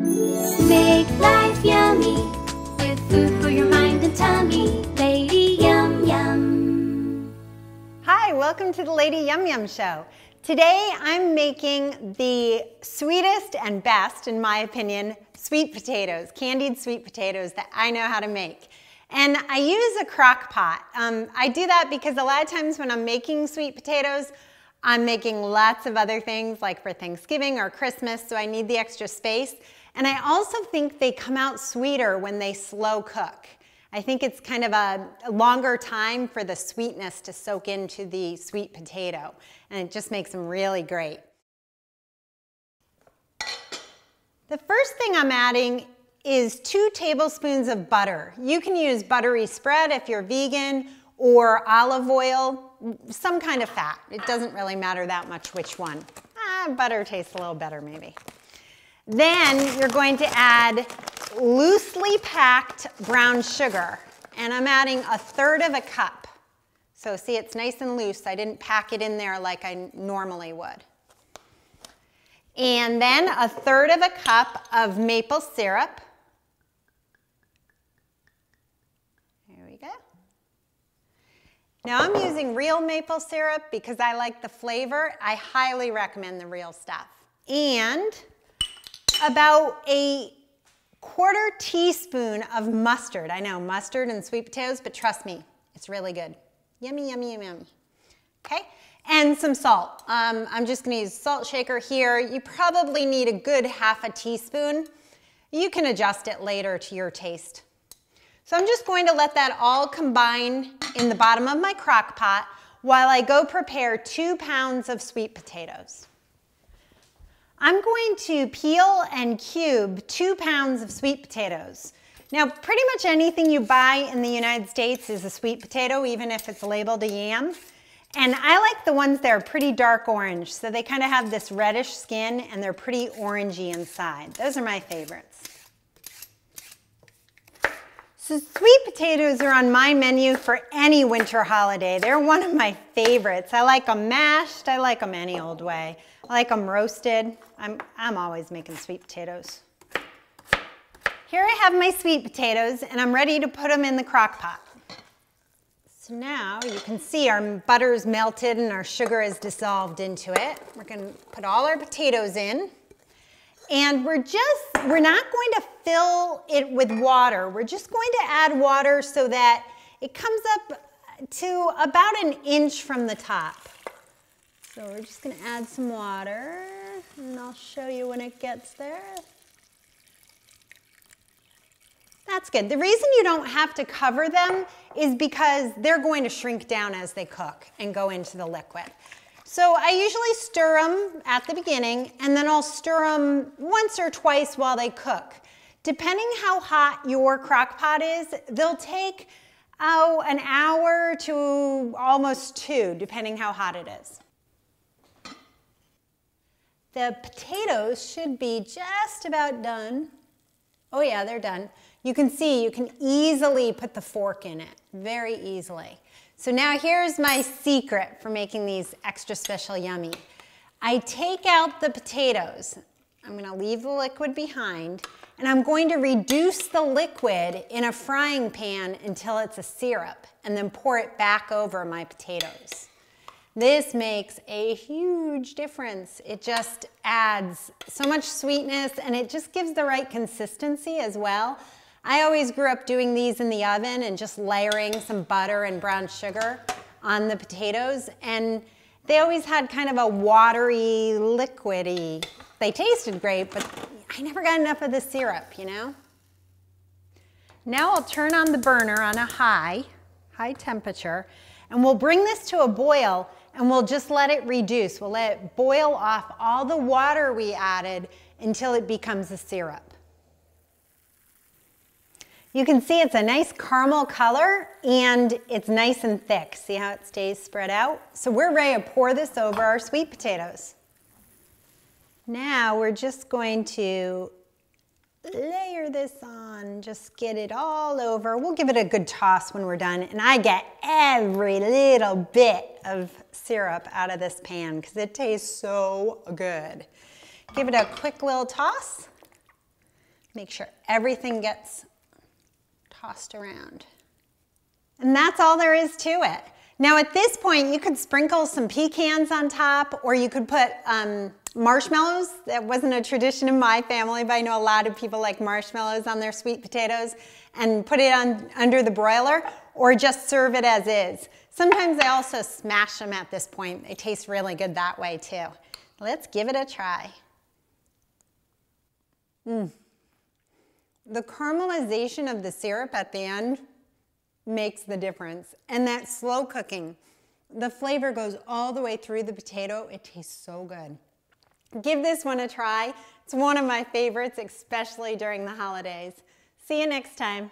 Make life yummy with food for your mind and tummy. Lady Yum Yum. Hi, welcome to the Lady Yum Yum Show. Today I'm making the sweetest and best, in my opinion, sweet potatoes, candied sweet potatoes that I know how to make. And I use a crock pot. Um, I do that because a lot of times when I'm making sweet potatoes, I'm making lots of other things like for Thanksgiving or Christmas, so I need the extra space. And I also think they come out sweeter when they slow cook. I think it's kind of a longer time for the sweetness to soak into the sweet potato, and it just makes them really great. The first thing I'm adding is two tablespoons of butter. You can use buttery spread if you're vegan, or olive oil, some kind of fat. It doesn't really matter that much which one. Ah, butter tastes a little better maybe. Then you're going to add loosely packed brown sugar. And I'm adding a third of a cup. So see, it's nice and loose. I didn't pack it in there like I normally would. And then a third of a cup of maple syrup. There we go. Now I'm using real maple syrup because I like the flavor. I highly recommend the real stuff. And about a quarter teaspoon of mustard. I know, mustard and sweet potatoes, but trust me, it's really good. Yummy, yummy, yummy, yummy. Okay, and some salt. Um, I'm just gonna use salt shaker here. You probably need a good half a teaspoon. You can adjust it later to your taste. So I'm just going to let that all combine in the bottom of my crock pot while I go prepare two pounds of sweet potatoes. I'm going to peel and cube two pounds of sweet potatoes. Now, pretty much anything you buy in the United States is a sweet potato, even if it's labeled a yam. And I like the ones that are pretty dark orange, so they kind of have this reddish skin and they're pretty orangey inside. Those are my favorites. So sweet potatoes are on my menu for any winter holiday. They're one of my favorites. I like them mashed, I like them any old way. I like them roasted. I'm, I'm always making sweet potatoes. Here I have my sweet potatoes and I'm ready to put them in the crock pot. So now you can see our butter is melted and our sugar is dissolved into it. We're gonna put all our potatoes in. And we're just, we're not going to fill it with water. We're just going to add water so that it comes up to about an inch from the top. So we're just gonna add some water and I'll show you when it gets there. That's good. The reason you don't have to cover them is because they're going to shrink down as they cook and go into the liquid. So I usually stir them at the beginning and then I'll stir them once or twice while they cook. Depending how hot your crock pot is, they'll take oh, an hour to almost two, depending how hot it is. The potatoes should be just about done. Oh yeah, they're done. You can see, you can easily put the fork in it, very easily. So now here's my secret for making these extra special yummy. I take out the potatoes. I'm gonna leave the liquid behind and I'm going to reduce the liquid in a frying pan until it's a syrup and then pour it back over my potatoes. This makes a huge difference. It just adds so much sweetness and it just gives the right consistency as well. I always grew up doing these in the oven and just layering some butter and brown sugar on the potatoes. And they always had kind of a watery, liquidy. They tasted great, but I never got enough of the syrup, you know? Now I'll turn on the burner on a high, high temperature, and we'll bring this to a boil and we'll just let it reduce. We'll let it boil off all the water we added until it becomes a syrup. You can see it's a nice caramel color and it's nice and thick. See how it stays spread out? So we're ready to pour this over our sweet potatoes. Now we're just going to layer this on, just get it all over. We'll give it a good toss when we're done. And I get every little bit of syrup out of this pan because it tastes so good. Give it a quick little toss. Make sure everything gets tossed around. And that's all there is to it. Now at this point, you could sprinkle some pecans on top or you could put um, marshmallows. That wasn't a tradition in my family, but I know a lot of people like marshmallows on their sweet potatoes and put it on under the broiler or just serve it as is. Sometimes I also smash them at this point. They taste really good that way too. Let's give it a try. Mm. The caramelization of the syrup at the end makes the difference. And that slow cooking, the flavor goes all the way through the potato. It tastes so good. Give this one a try. It's one of my favorites, especially during the holidays. See you next time.